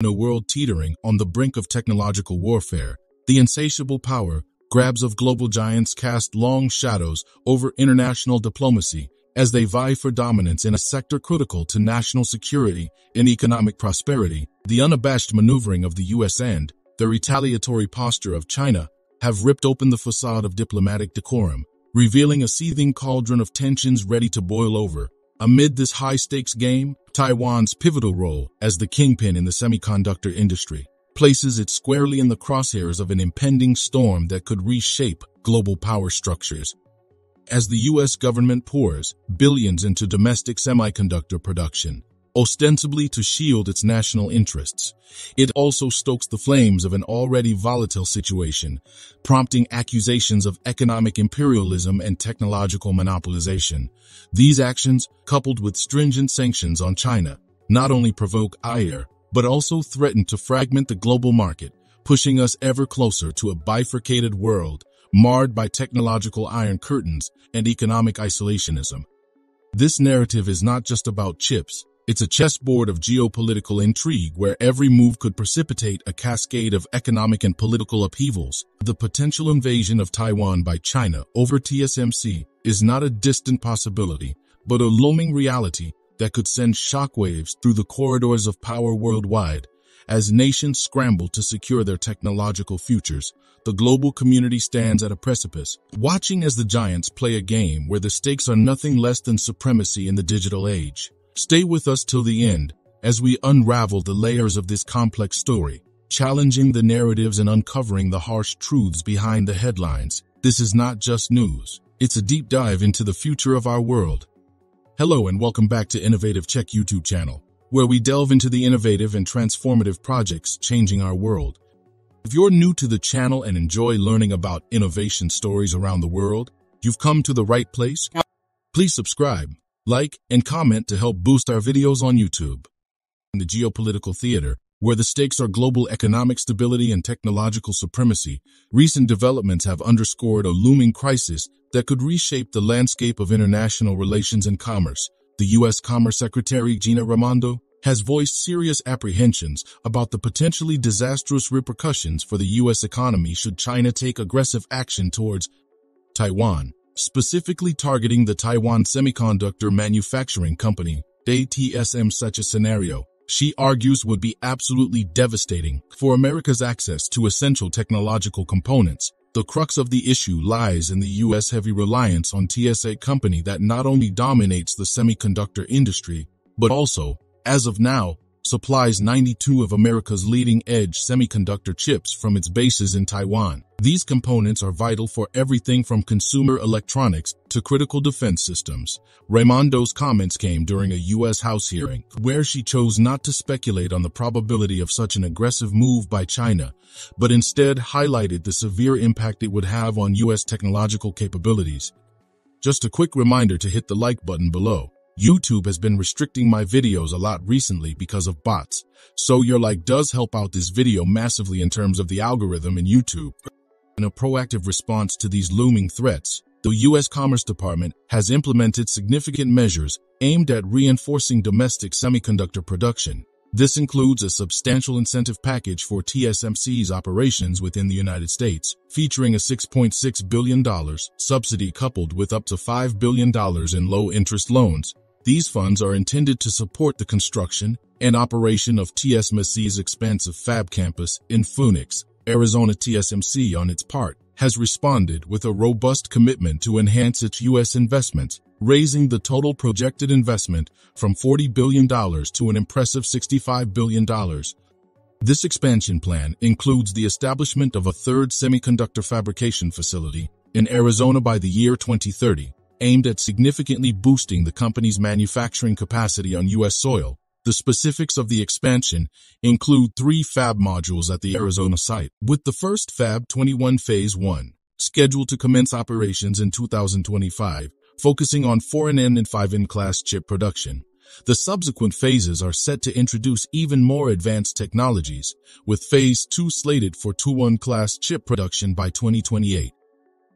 In a world teetering on the brink of technological warfare, the insatiable power grabs of global giants cast long shadows over international diplomacy as they vie for dominance in a sector critical to national security and economic prosperity. The unabashed maneuvering of the US and the retaliatory posture of China have ripped open the facade of diplomatic decorum, revealing a seething cauldron of tensions ready to boil over. Amid this high-stakes game, Taiwan's pivotal role as the kingpin in the semiconductor industry places it squarely in the crosshairs of an impending storm that could reshape global power structures. As the U.S. government pours billions into domestic semiconductor production, ostensibly to shield its national interests, it also stokes the flames of an already volatile situation, prompting accusations of economic imperialism and technological monopolization. These actions, coupled with stringent sanctions on China, not only provoke ire, but also threaten to fragment the global market, pushing us ever closer to a bifurcated world marred by technological iron curtains and economic isolationism. This narrative is not just about chips, it's a chessboard of geopolitical intrigue where every move could precipitate a cascade of economic and political upheavals. The potential invasion of Taiwan by China over TSMC is not a distant possibility, but a looming reality that could send shockwaves through the corridors of power worldwide. As nations scramble to secure their technological futures, the global community stands at a precipice, watching as the giants play a game where the stakes are nothing less than supremacy in the digital age. Stay with us till the end as we unravel the layers of this complex story, challenging the narratives and uncovering the harsh truths behind the headlines. This is not just news. It's a deep dive into the future of our world. Hello and welcome back to Innovative Check YouTube channel, where we delve into the innovative and transformative projects changing our world. If you're new to the channel and enjoy learning about innovation stories around the world, you've come to the right place. Please subscribe like, and comment to help boost our videos on YouTube. In the geopolitical theater, where the stakes are global economic stability and technological supremacy, recent developments have underscored a looming crisis that could reshape the landscape of international relations and commerce. The U.S. Commerce Secretary Gina Raimondo has voiced serious apprehensions about the potentially disastrous repercussions for the U.S. economy should China take aggressive action towards Taiwan specifically targeting the Taiwan Semiconductor Manufacturing Company, TSMC such a scenario, she argues would be absolutely devastating for America's access to essential technological components. The crux of the issue lies in the U.S. heavy reliance on TSMC company that not only dominates the semiconductor industry, but also, as of now, supplies 92 of America's leading-edge semiconductor chips from its bases in Taiwan. These components are vital for everything from consumer electronics to critical defense systems. Raimondo's comments came during a U.S. House hearing, where she chose not to speculate on the probability of such an aggressive move by China, but instead highlighted the severe impact it would have on U.S. technological capabilities. Just a quick reminder to hit the like button below. YouTube has been restricting my videos a lot recently because of bots, so your like does help out this video massively in terms of the algorithm in YouTube. In a proactive response to these looming threats, the U.S. Commerce Department has implemented significant measures aimed at reinforcing domestic semiconductor production. This includes a substantial incentive package for TSMC's operations within the United States, featuring a $6.6 billion subsidy coupled with up to $5 billion in low-interest loans, these funds are intended to support the construction and operation of TSMC's expansive fab campus in Phoenix, Arizona. TSMC, on its part, has responded with a robust commitment to enhance its U.S. investments, raising the total projected investment from $40 billion to an impressive $65 billion. This expansion plan includes the establishment of a third semiconductor fabrication facility in Arizona by the year 2030, aimed at significantly boosting the company's manufacturing capacity on U.S. soil. The specifics of the expansion include three fab modules at the Arizona site, with the first Fab 21 Phase 1 scheduled to commence operations in 2025, focusing on 4N and 5N class chip production. The subsequent phases are set to introduce even more advanced technologies, with Phase 2 slated for 2-1 class chip production by 2028.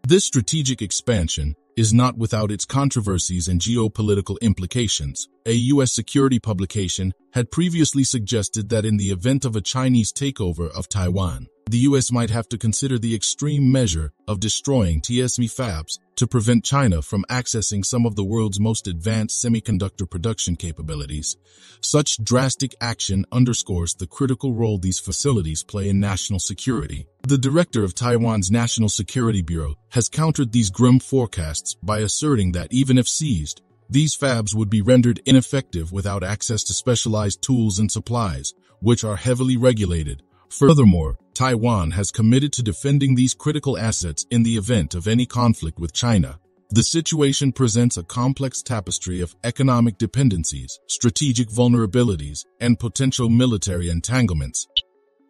This strategic expansion is not without its controversies and geopolitical implications. A U.S. security publication had previously suggested that in the event of a Chinese takeover of Taiwan, the U.S. might have to consider the extreme measure of destroying TSMC fabs to prevent China from accessing some of the world's most advanced semiconductor production capabilities. Such drastic action underscores the critical role these facilities play in national security. The director of Taiwan's National Security Bureau has countered these grim forecasts by asserting that even if seized, these fabs would be rendered ineffective without access to specialized tools and supplies, which are heavily regulated. Furthermore, Taiwan has committed to defending these critical assets in the event of any conflict with China. The situation presents a complex tapestry of economic dependencies, strategic vulnerabilities, and potential military entanglements.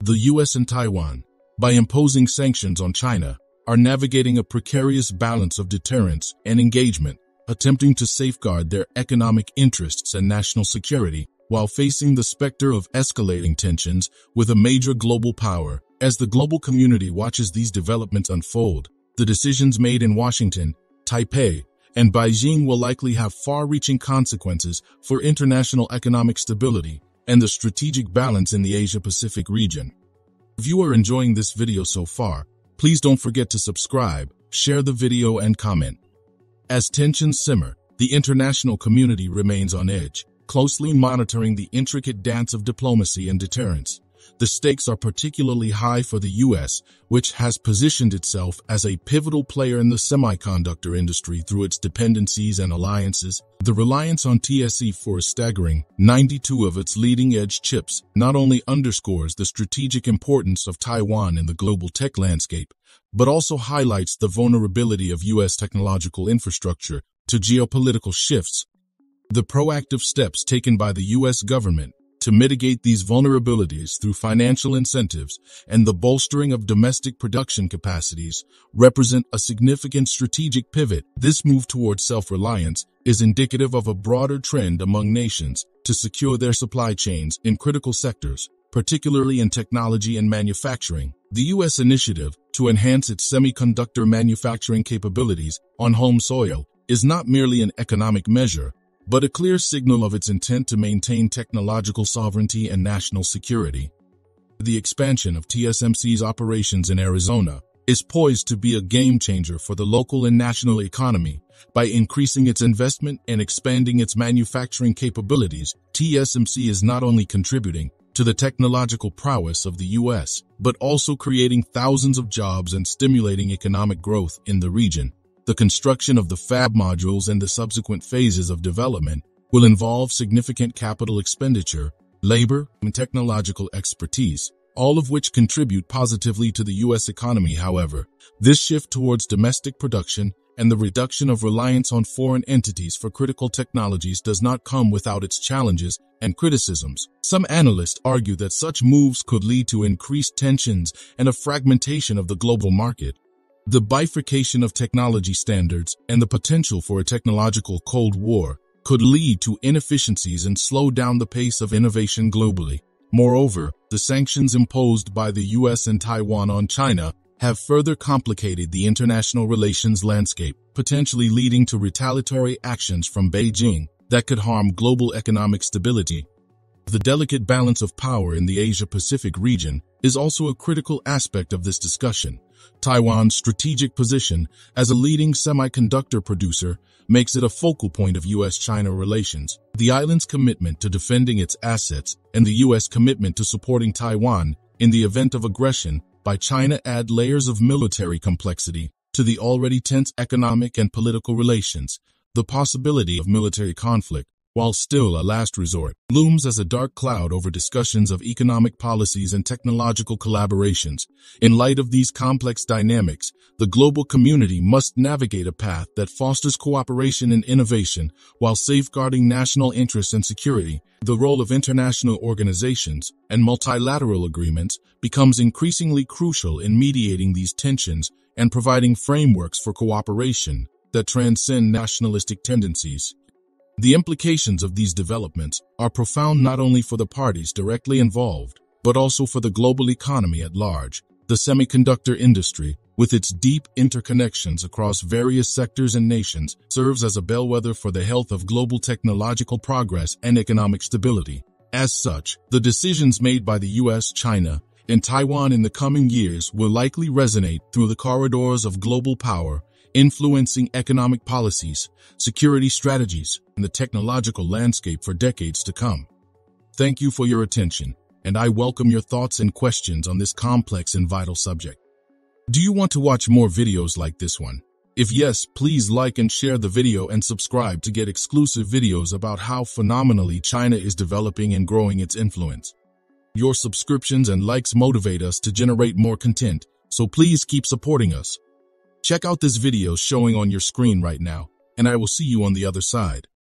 The U.S. and Taiwan, by imposing sanctions on China, are navigating a precarious balance of deterrence and engagement, attempting to safeguard their economic interests and national security while facing the specter of escalating tensions with a major global power. As the global community watches these developments unfold, the decisions made in Washington Taipei, and Beijing will likely have far-reaching consequences for international economic stability and the strategic balance in the Asia-Pacific region. If you are enjoying this video so far, please don't forget to subscribe, share the video, and comment. As tensions simmer, the international community remains on edge, closely monitoring the intricate dance of diplomacy and deterrence. The stakes are particularly high for the U.S., which has positioned itself as a pivotal player in the semiconductor industry through its dependencies and alliances. The reliance on TSMC for a staggering 92 of its leading-edge chips not only underscores the strategic importance of Taiwan in the global tech landscape, but also highlights the vulnerability of U.S. technological infrastructure to geopolitical shifts. The proactive steps taken by the U.S. government to mitigate these vulnerabilities through financial incentives and the bolstering of domestic production capacities represent a significant strategic pivot. This move towards self-reliance is indicative of a broader trend among nations to secure their supply chains in critical sectors, particularly in technology and manufacturing. The U.S. initiative to enhance its semiconductor manufacturing capabilities on home soil is not merely an economic measure, but a clear signal of its intent to maintain technological sovereignty and national security. The expansion of TSMC's operations in Arizona is poised to be a game changer for the local and national economy by increasing its investment and expanding its manufacturing capabilities. TSMC is not only contributing to the technological prowess of the U.S., but also creating thousands of jobs and stimulating economic growth in the region. The construction of the fab modules and the subsequent phases of development will involve significant capital expenditure, labor, and technological expertise, all of which contribute positively to the U.S. economy. However, this shift towards domestic production and the reduction of reliance on foreign entities for critical technologies does not come without its challenges and criticisms. Some analysts argue that such moves could lead to increased tensions and a fragmentation of the global market, the bifurcation of technology standards and the potential for a technological Cold War could lead to inefficiencies and slow down the pace of innovation globally. Moreover, the sanctions imposed by the US and Taiwan on China have further complicated the international relations landscape, potentially leading to retaliatory actions from Beijing that could harm global economic stability. The delicate balance of power in the Asia-Pacific region is also a critical aspect of this discussion. Taiwan's strategic position as a leading semiconductor producer makes it a focal point of U.S.-China relations. The island's commitment to defending its assets and the U.S. commitment to supporting Taiwan in the event of aggression by China add layers of military complexity to the already tense economic and political relations. The possibility of military conflict while still a last resort, looms as a dark cloud over discussions of economic policies and technological collaborations. In light of these complex dynamics, the global community must navigate a path that fosters cooperation and innovation while safeguarding national interests and security. The role of international organizations and multilateral agreements becomes increasingly crucial in mediating these tensions and providing frameworks for cooperation that transcend nationalistic tendencies. The implications of these developments are profound not only for the parties directly involved, but also for the global economy at large. The semiconductor industry, with its deep interconnections across various sectors and nations, serves as a bellwether for the health of global technological progress and economic stability. As such, the decisions made by the US, China, and Taiwan in the coming years will likely resonate through the corridors of global power, influencing economic policies, security strategies, and the technological landscape for decades to come. Thank you for your attention, and I welcome your thoughts and questions on this complex and vital subject. Do you want to watch more videos like this one? If yes, please like and share the video and subscribe to get exclusive videos about how phenomenally China is developing and growing its influence. Your subscriptions and likes motivate us to generate more content, so please keep supporting us. Check out this video showing on your screen right now, and I will see you on the other side.